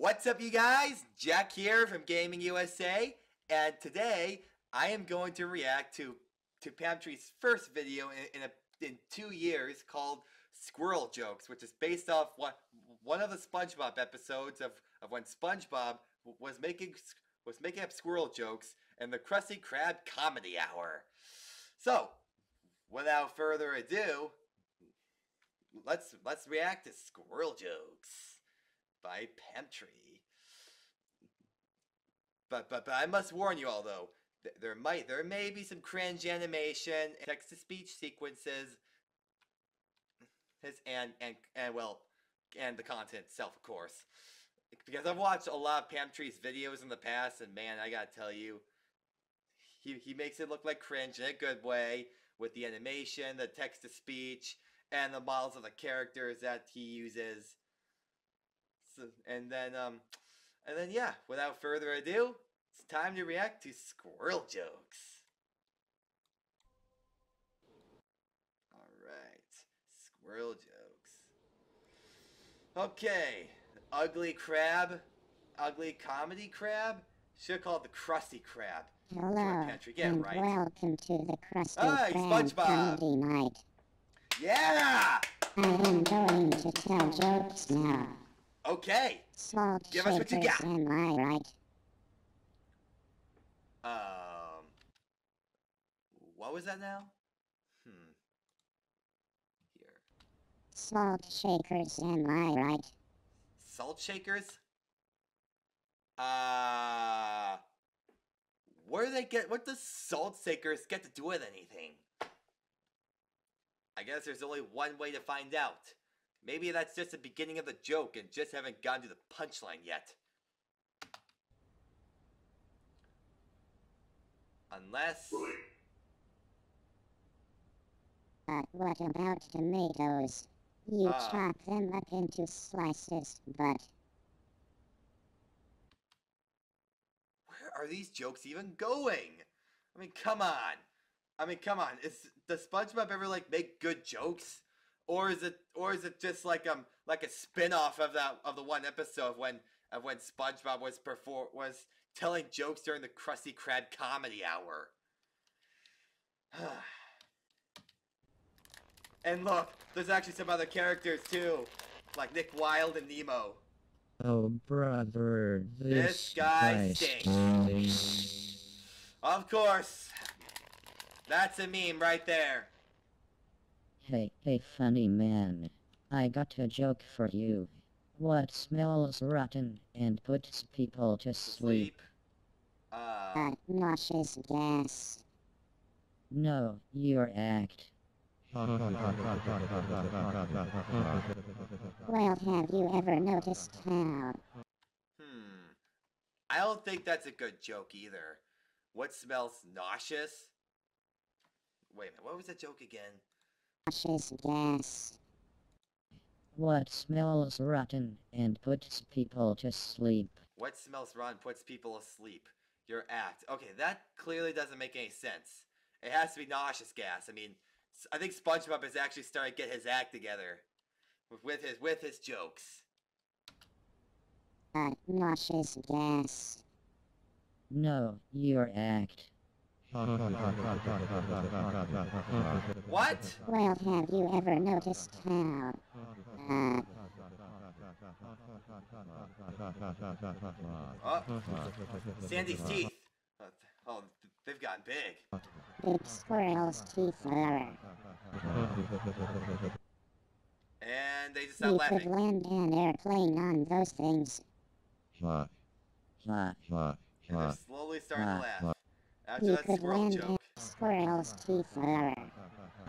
What's up, you guys? Jack here from Gaming USA, and today I am going to react to to Pamtri's first video in in, a, in two years called Squirrel Jokes, which is based off one one of the SpongeBob episodes of, of when SpongeBob was making was making up squirrel jokes and the Krusty Krab Comedy Hour. So, without further ado, let's let's react to Squirrel Jokes by Pamtri. But but but I must warn you all though, th- there might there may be some cringe animation, text to speech sequences, and and and well, and the content itself, of course. Because I've watched a lot of Pamtri's videos in the past, and man, I gotta tell you, he he makes it look like cringe in a good way with the animation, the text to speech, and the models of the characters that he uses. So, and then um, and then yeah, without further ado, it's time to react to squirrel jokes. All right, squirrel jokes. Okay, ugly crab, ugly comedy crab. Should have called it the Krusty Krab. Hello, get it and right. welcome to the crusty Hi, Krab SpongeBob. Comedy Night. Yeah. I am going to tell jokes now. Okay. Salt Give us what you got. am I right? Um. What was that now? Hmm. Here. Salt shakers, am I right? Salt shakers? Uh. Where do they get. What does salt shakers get to do with anything? I guess there's only one way to find out. Maybe that's just the beginning of the joke and just haven't gotten to the punchline yet. Unless. But what about tomatoes? You Ah. chop them up into slices, but Where are these jokes even going? I mean, come on. I mean, come on. Is does SpongeBob ever like make good jokes, or is it, or is it just like um like a spin-off of that of the one episode of when of when SpongeBob was perform was telling jokes during the Krusty Krab comedy hour? and look, there's actually some other characters too, like Nick Wilde and Nemo. Oh brother, This this, guy stinks. Of course. That's a meme right there. Hey, hey funny man. I got a joke for you. What smells rotten and puts people to sleep? Uh, uh, nauseous gas. No, your act. Well, have you ever noticed how hmm. I don't think that's a good joke either. What smells nauseous? Wait a minute, what was that joke again? Nauseous gas? What smells rotten and puts people to sleep? What smells rotten puts people asleep? Your act. Okay, that clearly doesn't make any sense. It has to be nauseous gas. I mean, I think SpongeBob is actually starting to get his act together with- with his with his jokes. Uh, nauseous gas. No, your act. What? Well, have you ever noticed how uh, Oh, Sandy's teeth. Uh, oh, they've gotten big. big squirrel's teeth are? And they just You stopped could land an airplane on those things. And they're slowly starting to laugh. After You that could squirrel land joke. a squirrel's teeth are.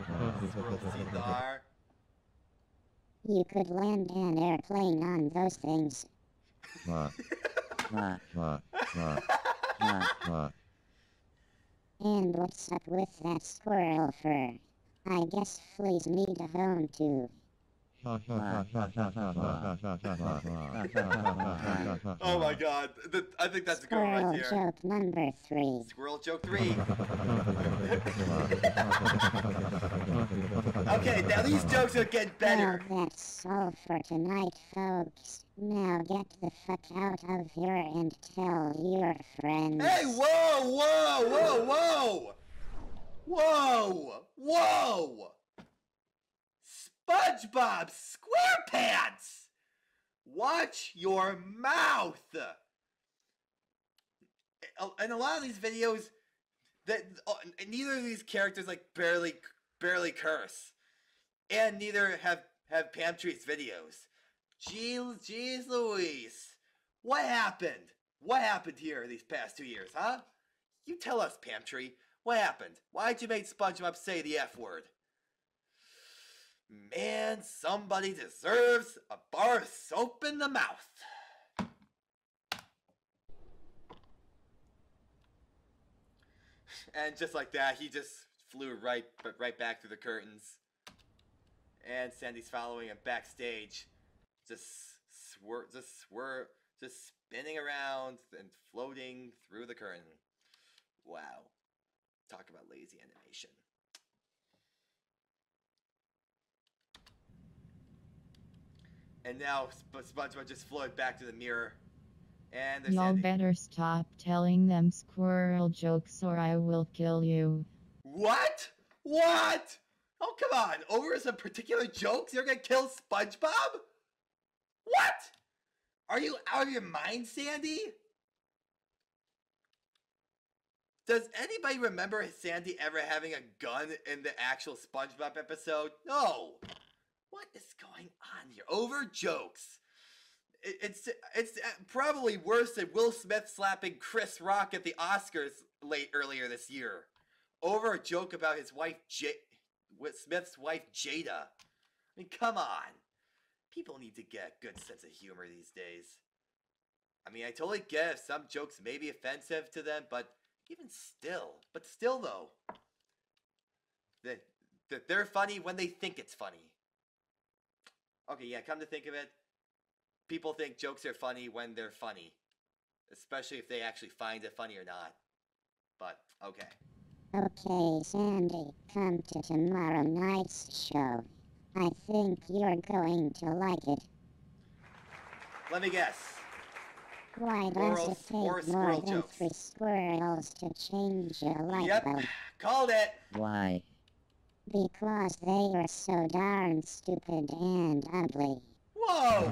Squirrel's teeth are. You could land an airplane on those things. And what's up with that squirrel fur? I guess fleas need a home too. Oh my god. Th- I think that's a good one Squirrel right here. joke number three. Squirrel joke three. okay, now these jokes are getting better. Well, that's all for tonight, folks. Now get the fuck out of here and tell your friends. Hey, whoa, whoa, whoa, whoa! Whoa! Whoa! SpongeBob SquarePants! Watch your mouth! And a lot of these videos, that uh, neither of these characters like barely barely curse, and neither have have Pamtri's videos. Jeez, jeez Louise. What happened? What happened here these past two years, huh? You tell us, Pamtri. What happened? Why'd you make SpongeBob say the F word? Man, somebody deserves a bar of soap in the mouth. And just like that, he just flew right, but right back through the curtains. And Sandy's following him backstage just swir, just swir, just spinning around and floating through the curtain. Wow. Talk about lazy animation. And now Sp- SpongeBob just floated back to the mirror. And there's Y'all better stop telling them squirrel jokes or I will kill you. What? What? Oh, come on. Over some particular jokes? You're gonna kill SpongeBob? What? Are you out of your mind, Sandy? Does anybody remember Sandy ever having a gun in the actual SpongeBob episode? No. What is going on here? Over jokes. It's it's uh, probably worse than Will Smith slapping Chris Rock at the Oscars late earlier this year over a joke about his wife J Smith's wife Jada. I mean, come on. People need to get a good sense of humor these days. I mean, I totally get if some jokes may be offensive to them, but even still, but still though, that that they're funny when they think it's funny. Okay, yeah, come to think of it, people think jokes are funny when they're funny, especially if they actually find it funny or not. But okay. Okay, Sandy, come to tomorrow night's show. I think you're going to like it. Let me guess. Why does Squirrels- it take more more than jokes. three squirrels to change a light Yep, bulb? called it. Why? Because they are so darn stupid and ugly. Whoa!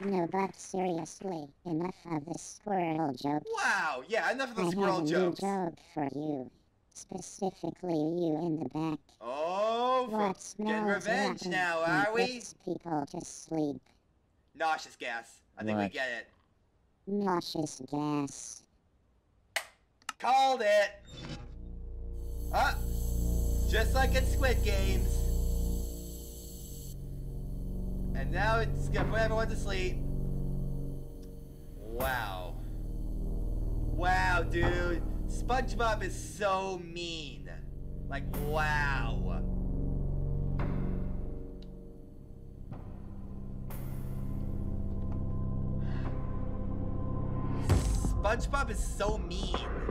No, but seriously, enough of the squirrel jokes. Wow! Yeah, enough of I the squirrel have a jokes. new joke for you. Specifically, you in the back. Oh, for What smells getting revenge now, and are we? puts people to sleep. Nauseous gas. I think we get it. Nauseous gas. Called it. Ah, just like in Squid Games. And now it's gonna put everyone to sleep. Wow. Wow, dude. SpongeBob is so mean. Like, wow. SpongeBob is so mean.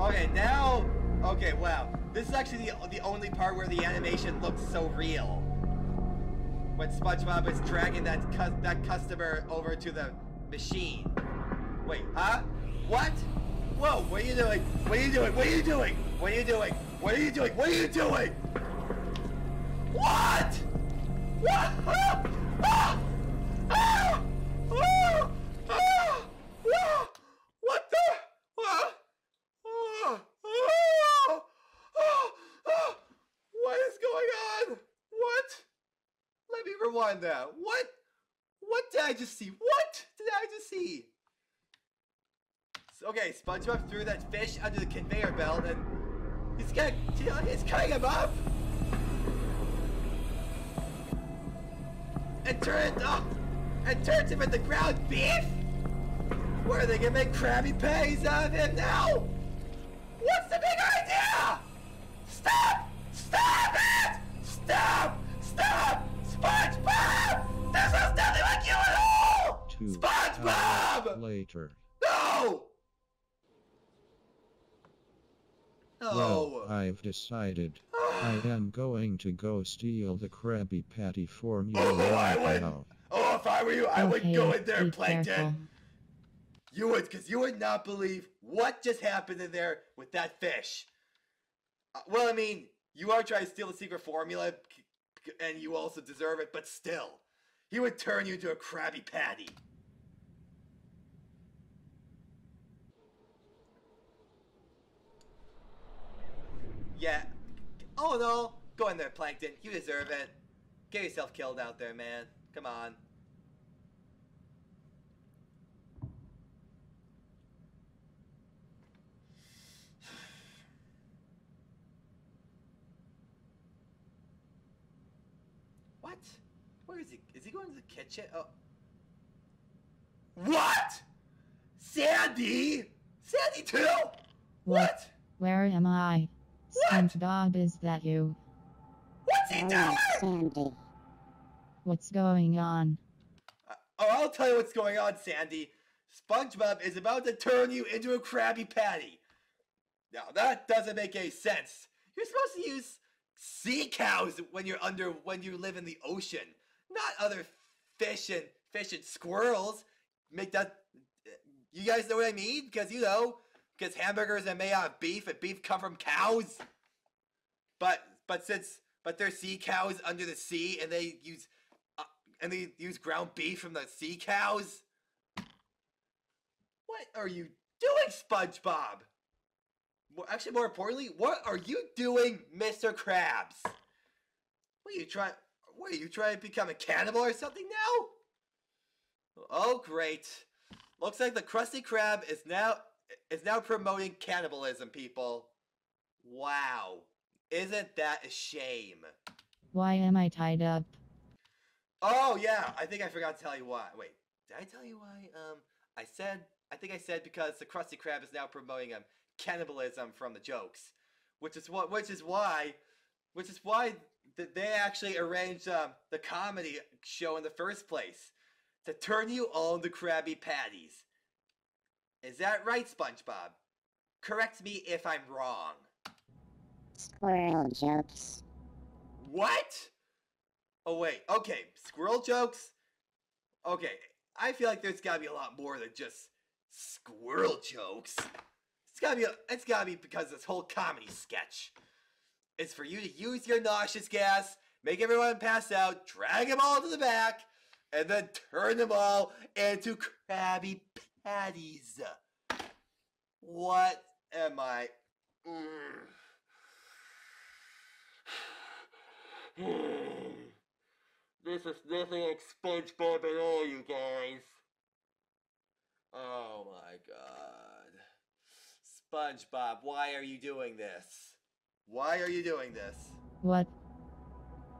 Okay, now, okay, wow. This is actually the, the only part where the animation looks so real. When SpongeBob is dragging that cus- that customer over to the machine. Wait, huh? What? Whoa, what are you doing? What are you doing? What are you doing? What are you doing? What are you doing? What are you doing? What? What? Ah! Ah! Ah! Ah! Ah! What the? Ah! Ah! Ah! Ah! Ah! What is going on? What? Let me that. What? What did I just see? What did I just see? Okay, SpongeBob threw that fish under the conveyor belt and he's cutting him up and turn oh, and turns him into ground beef. Where are they gonna make Krabby Patties out of him now? What's the big idea? Stop! Stop it! Stop! Stop! SpongeBob! This is nothing like you at all! Two SpongeBob! hours later. No! no! Well, I've decided. I am going to go steal the Krabby Patty formula Oh, I would- now. oh, if I were you, I would go in there, be Plankton. careful. You would, because you would not believe what just happened in there with that fish. Uh, well, I mean, you are trying to steal the secret formula, c- c- and you also deserve it, but still, he would turn you into a Krabby Patty. Yeah. Oh no. Go in there, Plankton. You deserve it. Get yourself killed out there, man. Come on. What? Where is he? Is he going to the kitchen? Oh. What? Sandy? Sandy too? What? Where am I? What? SpongeBob, is that you? What's he doing? Sandy. What's going on? Uh, Oh, I'll tell you what's going on, Sandy. SpongeBob is about to turn you into a Krabby Patty. Now that doesn't make any sense. You're supposed to use sea cows when you're under when you live in the ocean, not other fish and fish and squirrels. Make that. You guys know what I mean? Because you know, because hamburgers are made out of beef, and beef come from cows. But but since but they're sea cows under the sea, and they use uh, and they use ground beef from the sea cows. What are you doing, SpongeBob? More, actually, more importantly, what are you doing, Mr. Krabs? What are you trying? What are you trying to become a cannibal or something now? Oh, great! Looks like the Krusty Krab is now is now promoting cannibalism. People, wow! Isn't that a shame? Why am I tied up? Oh yeah, I think I forgot to tell you why. Wait, did I tell you why? Um, I said I think I said because the Krusty Krab is now promoting um cannibalism from the jokes, which is what which is why, which is why th- they actually arranged um the comedy show in the first place to turn you all into Krabby Patties. Is that right, SpongeBob? Correct me if I'm wrong. Squirrel jokes. What? Oh wait, okay, squirrel jokes? Okay, I feel like there's gotta be a lot more than just squirrel jokes. It's gotta be, it's gotta be because this whole comedy sketch is for you to use your nauseous gas, make everyone pass out, drag them all to the back, and then turn them all into Krabby Patties. What am I? Mm. This is nothing like SpongeBob at all, you guys. Oh my god. SpongeBob, why are you doing this? Why are you doing this? What?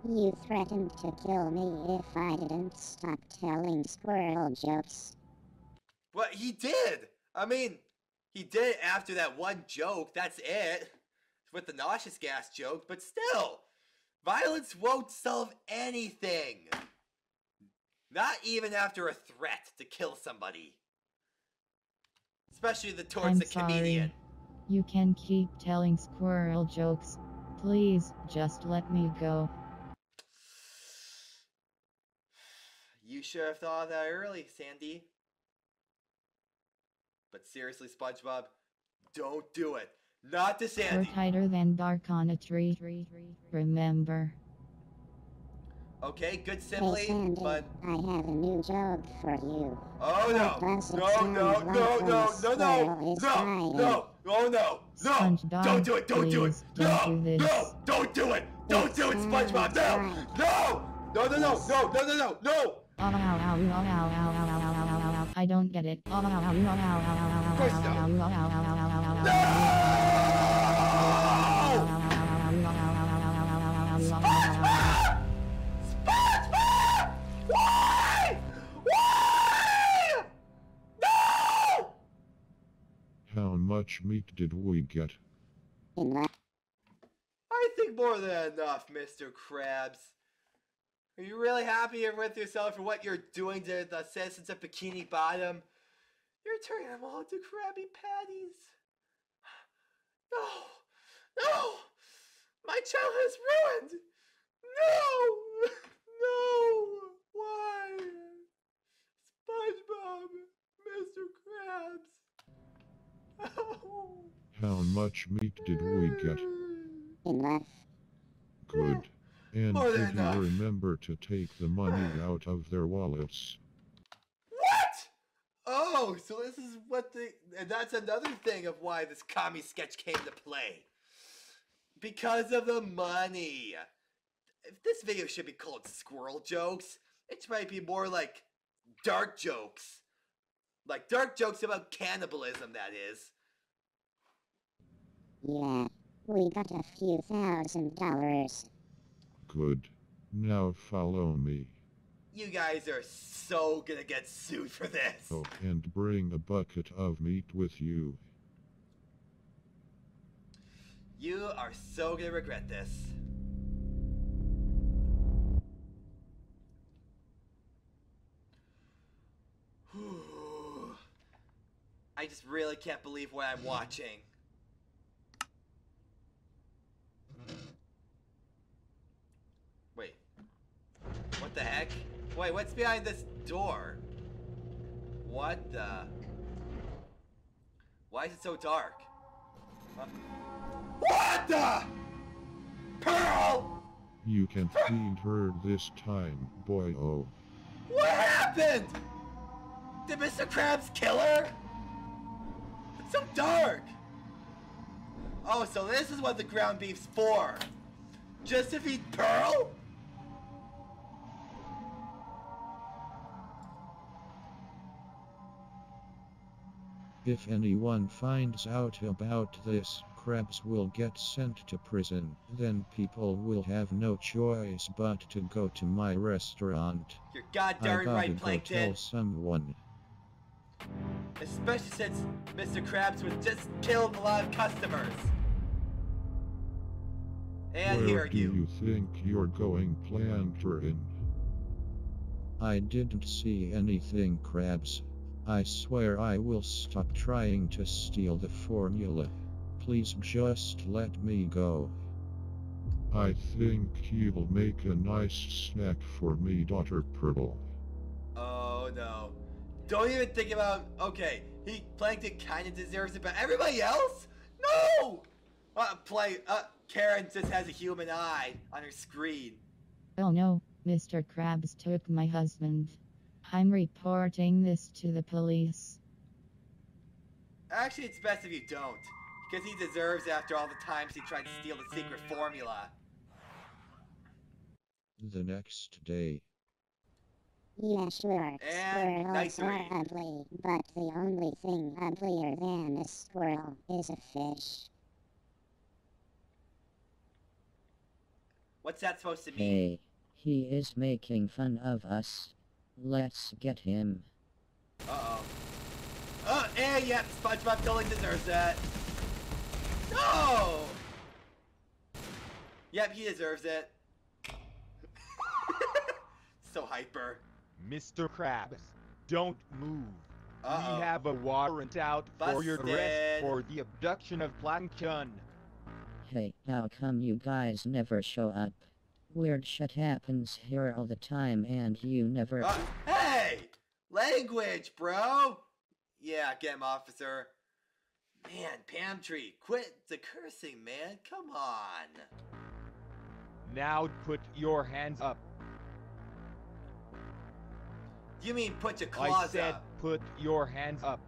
You threatened to kill me if I didn't stop telling squirrel jokes. What he did! I mean, he did it after that one joke, that's it. With the nauseous gas joke, but still! Violence won't solve anything! Not even after a threat to kill somebody. Especially the towards I'm the comedian. sorry. You can keep telling squirrel jokes. Please, just let me go. You should have thought of that early, Sandy. But seriously, SpongeBob, don't do it. Not to Sandy. We're tighter than bark on a tree. Remember. Okay, good simile, hey, but... I have a new job for you. Oh no! No, no, no, no, no, no, no, no, oh no, no! Don't do it, don't do it! No, no, don't do it! Don't do it, SpongeBob! No! No! No, no, no, no, no, no, no, no! I don't get it. No! Much meat did we get? I think more than enough, Mr. Krabs. Are you really happy with yourself for what you're doing to the citizens of Bikini Bottom? You're turning them all into Krabby Patties. No! No! My childhood is ruined! No! No! Why? SpongeBob! Mr. Krabs! How much meat did we get? Enough. Good. And More did you remember to take the money out of their wallets? What? Oh, so this is what the. And that's another thing of why this commie sketch came to play. Because of the money. If this video should be called squirrel jokes, it might be more like dark jokes. Like dark jokes about cannibalism, that is. Yeah, we got a few thousand dollars. Good. Now follow me. You guys are so gonna get sued for this. Oh, and bring a bucket of meat with you. You are so gonna regret this. I just really can't believe what I'm watching. Wait. What the heck? Wait, what's behind this door? What the? Why is it so dark? What the? Pearl! You can feed her this time, boy. Oh, What happened? Did Mr. Krabs kill her? It's so dark. Oh, so this is what the ground beef's for. Just to feed Pearl? if anyone finds out about this, Krabs will get sent to prison. Then people will have no choice but to go to my restaurant. You're goddamn right, go Plankton. tell someone. Especially since Mr. Krabs was just killed a lot of customers. And Where here do you. you think you're going, Plantarin? I didn't see anything, Krabs. I swear I will stop trying to steal the formula. Please just let me go. I think you'll make a nice snack for me, Daughter Purple. Oh no. Don't even think about. Okay, he Plankton kind of deserves it, but everybody else? No! Uh, play. Uh, Karen just has a human eye on her screen. Oh no, Mr. Krabs took my husband. I'm reporting this to the police. Actually, it's best if you don't, because he deserves it after all the times he tried to steal the secret formula. The next day, Yeah, sure. And night Squirrels are ugly, but the only thing uglier than a squirrel is a fish. What's that supposed to mean? Hey, he is making fun of us. Let's get him. Uh oh. Oh, and yep, SpongeBob totally deserves that. No! Yep, he deserves it. so hyper. Mr. Krabs, don't move. Uh-oh. We have a warrant out for your arrest for the abduction of Plankton. Hey, how come you guys never show up? Weird shit happens here all the time and you never. Uh, hey! Language, bro! Yeah, get him, officer. Man, Pamtri, quit the cursing, man. Come on. Now put your hands up. You mean put your claws up? I said up? put your hands up.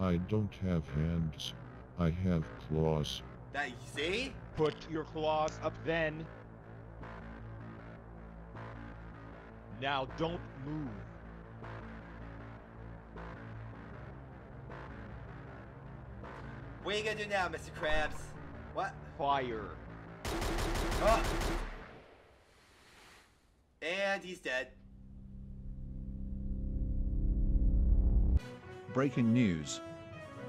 I don't have hands. I have claws. That you see? Put your claws up then. Now don't move. What are you gonna do now, Mr. Krabs? What? Fire. Oh. And he's dead. Breaking news.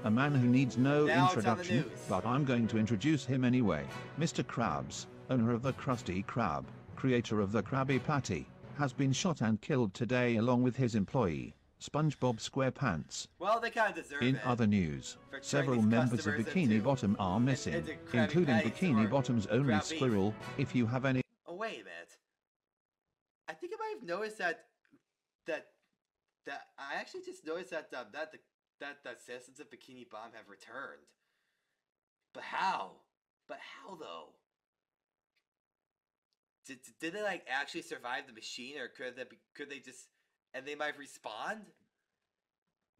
A man who needs no Now it's on the introduction, but I'm going to introduce him anyway. Mr. Krabs, owner of the Krusty Krab, creator of the Krabby Patty, has been shot and killed today along with his employee. SpongeBob SquarePants. Well, they kind of deserve In it. other news, several members of Bikini Bottom are missing, including Bikini Bottom's only squirrel. If you have any Oh wait a minute. I think I might have noticed that that that I actually just noticed that um, that the that the citizens of Bikini Bomb have returned. But how? But how though? Did, did they like actually survive the machine, or could they could they just and they might respond?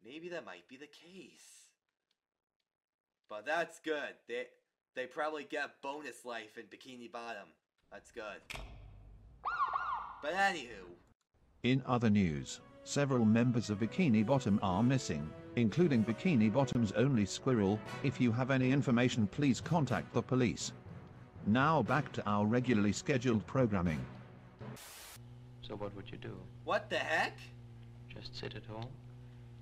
Maybe that might be the case. But that's good. They they probably get bonus life in Bikini Bottom. That's good. But anywho, In other news, several members of Bikini Bottom are missing, including Bikini Bottom's only squirrel. If you have any information, please contact the police. Now back to our regularly scheduled programming. So what would you do? what the heck? Just sit at home?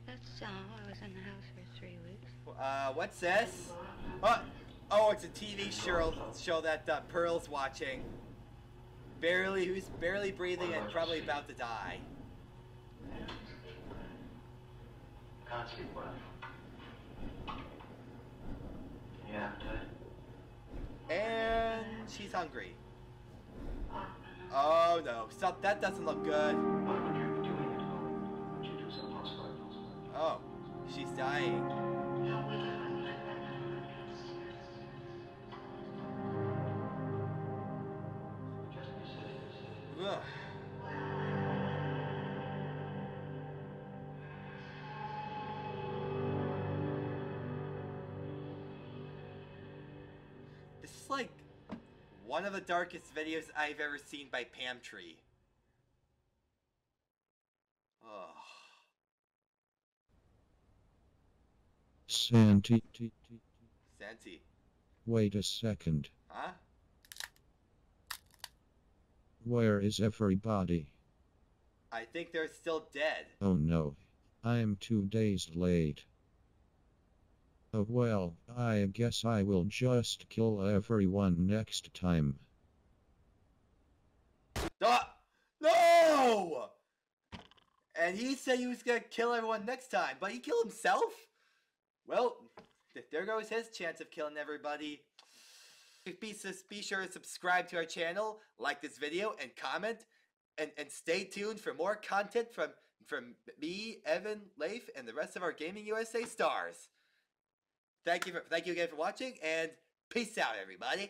That's all. I was in the house for three weeks. Uh, what's this? What? Oh, it's a TV show, show that uh, Pearl's watching. Barely, who's barely breathing and probably about to die. Can't sleep well. You appetite? And she's hungry. Oh no, stop, that doesn't look good. Oh, she's you of the darkest videos I've ever seen by Pamtri. Oh. Santi. Santi. Wait a second. Huh? Where is everybody? I think they're still dead. Oh no. I'm two days late. Oh well, I guess I will just kill everyone next time. No! And he said he was gonna kill everyone next time, but he killed himself? Well, there goes his chance of killing everybody. Be, be sure to subscribe to our channel, like this video, and comment. And, and stay tuned for more content from, from me, Evan, Leif, and the rest of our Gaming USA stars. Thank you, for, thank you again for watching, and peace out, everybody.